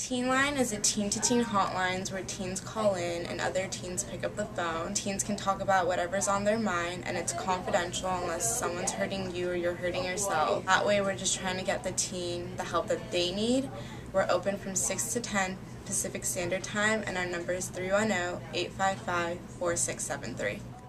Teen Line is a teen to teen hotlines where teens call in and other teens pick up the phone. Teens can talk about whatever's on their mind and it's confidential unless someone's hurting you or you're hurting yourself. That way we're just trying to get the teen the help that they need. We're open from 6 to 10 Pacific Standard Time and our number is 310 855 4673.